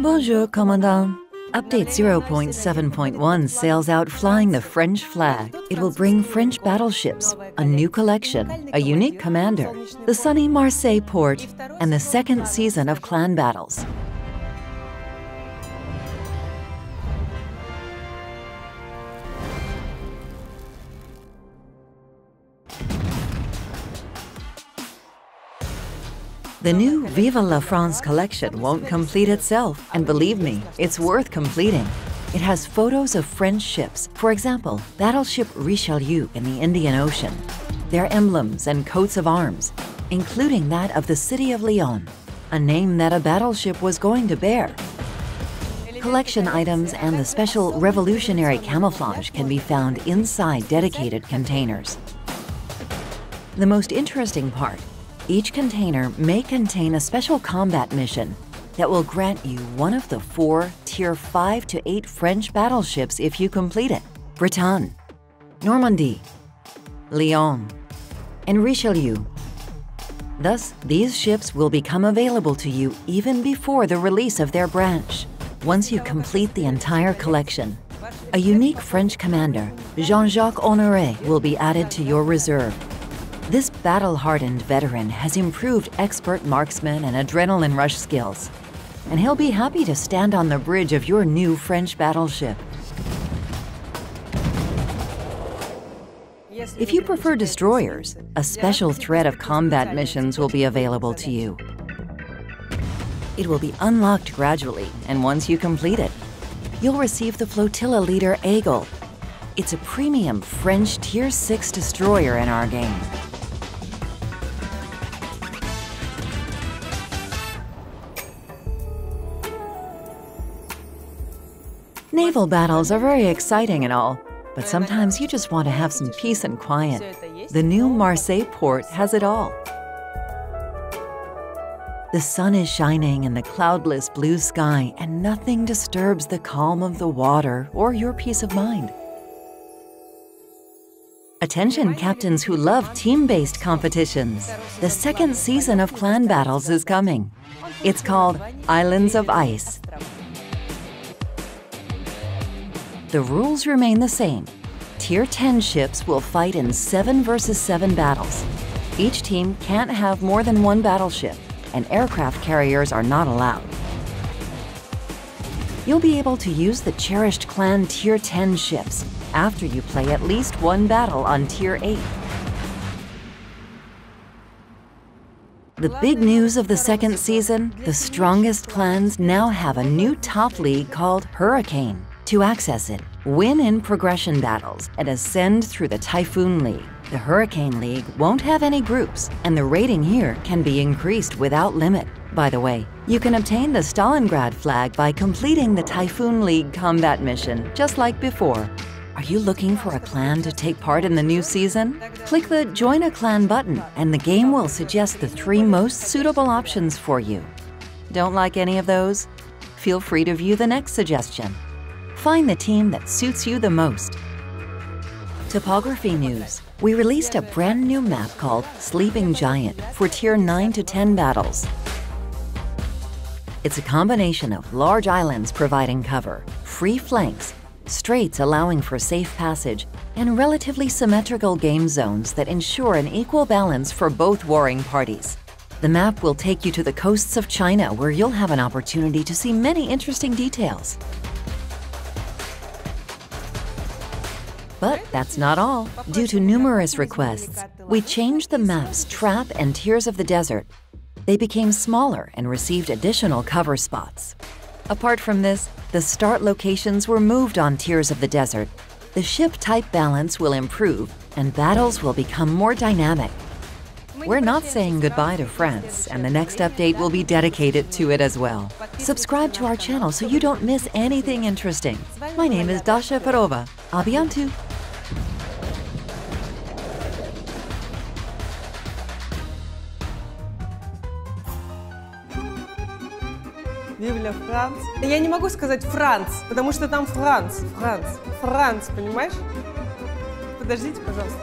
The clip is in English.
Bonjour, Commandant. Update 0.7.1 sails out flying the French flag. It will bring French battleships, a new collection, a unique commander, the sunny Marseille port, and the second season of clan battles. The new Vive la France collection won't complete itself, and believe me, it's worth completing. It has photos of French ships, for example, battleship Richelieu in the Indian Ocean, their emblems and coats of arms, including that of the city of Lyon, a name that a battleship was going to bear. Collection items and the special revolutionary camouflage can be found inside dedicated containers. The most interesting part each container may contain a special combat mission that will grant you one of the four Tier 5 to 8 French battleships if you complete it Bretagne, Normandie, Lyon, and Richelieu. Thus, these ships will become available to you even before the release of their branch. Once you complete the entire collection, a unique French commander, Jean-Jacques Honoré, will be added to your reserve this battle-hardened veteran has improved expert marksman and adrenaline rush skills, and he'll be happy to stand on the bridge of your new French battleship. If you prefer destroyers, a special thread of combat missions will be available to you. It will be unlocked gradually, and once you complete it, you'll receive the flotilla leader Aigle. It's a premium French Tier 6 destroyer in our game. Naval battles are very exciting and all, but sometimes you just want to have some peace and quiet. The new Marseille port has it all. The sun is shining in the cloudless blue sky, and nothing disturbs the calm of the water or your peace of mind. Attention captains who love team-based competitions. The second season of Clan Battles is coming. It's called Islands of Ice. The rules remain the same. Tier 10 ships will fight in 7 versus 7 battles. Each team can't have more than one battleship, and aircraft carriers are not allowed. You'll be able to use the cherished clan Tier 10 ships after you play at least one battle on Tier 8. The big news of the second season, the strongest clans now have a new top league called Hurricane. To access it, win in progression battles and ascend through the Typhoon League. The Hurricane League won't have any groups, and the rating here can be increased without limit. By the way, you can obtain the Stalingrad flag by completing the Typhoon League combat mission, just like before. Are you looking for a clan to take part in the new season? Click the Join a Clan button, and the game will suggest the three most suitable options for you. Don't like any of those? Feel free to view the next suggestion. Find the team that suits you the most. Topography News. We released a brand new map called Sleeping Giant for Tier 9 to 10 battles. It's a combination of large islands providing cover, free flanks, straits allowing for safe passage, and relatively symmetrical game zones that ensure an equal balance for both warring parties. The map will take you to the coasts of China where you'll have an opportunity to see many interesting details. But that's not all. Due to numerous requests, we changed the map's trap and Tears of the Desert. They became smaller and received additional cover spots. Apart from this, the start locations were moved on Tears of the Desert. The ship type balance will improve and battles will become more dynamic. We're not saying goodbye to France, and the next update will be dedicated to it as well. Subscribe to our channel so you don't miss anything interesting. My name is Dasha Perova. A Вивля Франц. Я не могу сказать Франц, потому что там Франц, Франц, Франц, понимаешь? Подождите, пожалуйста.